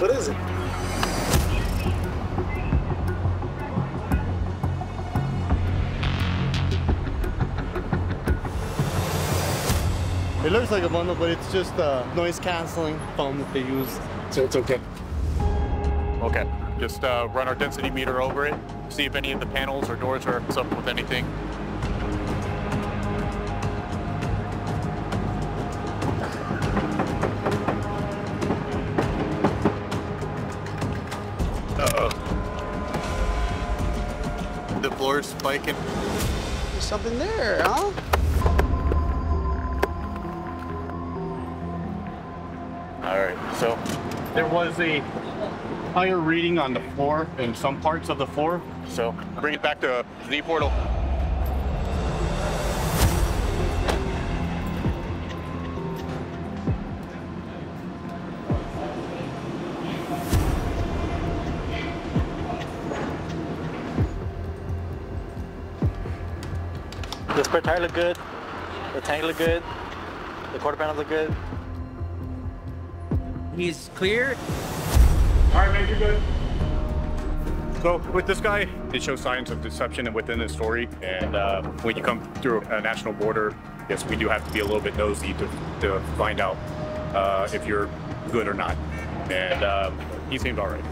What is it? It looks like a bundle, but it's just a noise canceling foam that they use. So it's okay. Okay. Just uh, run our density meter over it, see if any of the panels or doors are up with anything. The floor's spiking. There's something there, huh? All right, so there was a higher reading on the floor in some parts of the floor. So bring it back to Z portal. The spare tire look good. The tank look good. The quarter panels look good. He's clear. All right, man, you're good. So with this guy, it shows signs of deception within the story. And uh, when you come through a national border, yes, we do have to be a little bit nosy to, to find out uh, if you're good or not. And uh, he seemed all right.